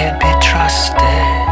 can't be trusted.